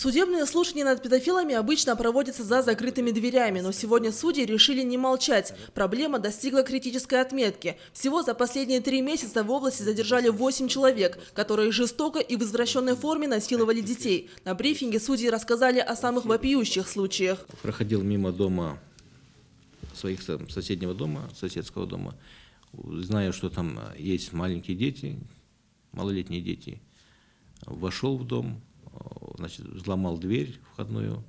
Судебные слушания над педофилами обычно проводятся за закрытыми дверями, но сегодня судьи решили не молчать. Проблема достигла критической отметки. Всего за последние три месяца в области задержали 8 человек, которые жестоко и в извращенной форме насиловали детей. На брифинге судьи рассказали о самых вопиющих случаях. Проходил мимо дома своих соседнего дома, соседского дома, зная, что там есть маленькие дети, малолетние дети, вошел в дом, значит, взломал дверь входную,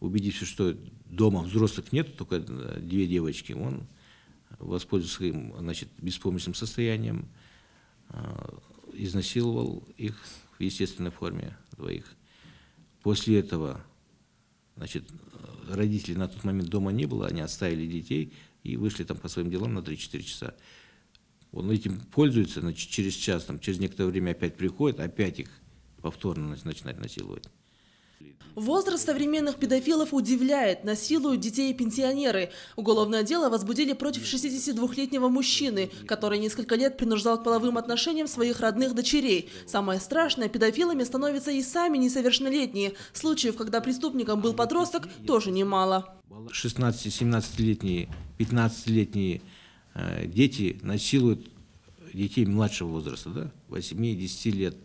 убедившись, что дома взрослых нет, только две девочки, он воспользовался своим значит, беспомощным состоянием, а, изнасиловал их в естественной форме двоих. После этого значит, родителей на тот момент дома не было, они оставили детей и вышли там по своим делам на 3-4 часа. Он этим пользуется, значит, через час, там, через некоторое время опять приходит, опять их повторно начинать насиловать. Возраст современных педофилов удивляет. Насилуют детей и пенсионеры. Уголовное дело возбудили против 62-летнего мужчины, который несколько лет принуждал к половым отношениям своих родных дочерей. Самое страшное, педофилами становятся и сами несовершеннолетние. Случаев, когда преступником был подросток, тоже немало. 16-17-летние, 15-летние э, дети насилуют детей младшего возраста, да, 8-10 лет.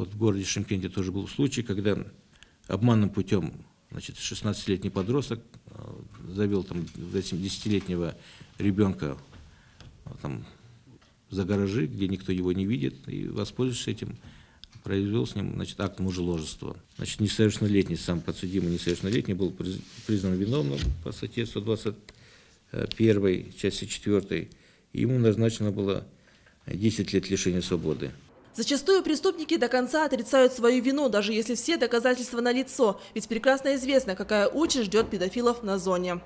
Вот в городе Шимкенте тоже был случай, когда обманным путем значит, 16-летний подросток э, завел там 10-летнего ребенка э, там, за гаражи, где никто его не видит, и, воспользовавшись этим, произвел с ним значит, акт мужеложества. Значит, несовершеннолетний, сам подсудимый несовершеннолетний был признан виновным по статье 121 части 4, и ему назначено было 10 лет лишения свободы. Зачастую преступники до конца отрицают свою вину, даже если все доказательства налицо, ведь прекрасно известно, какая участь ждет педофилов на зоне.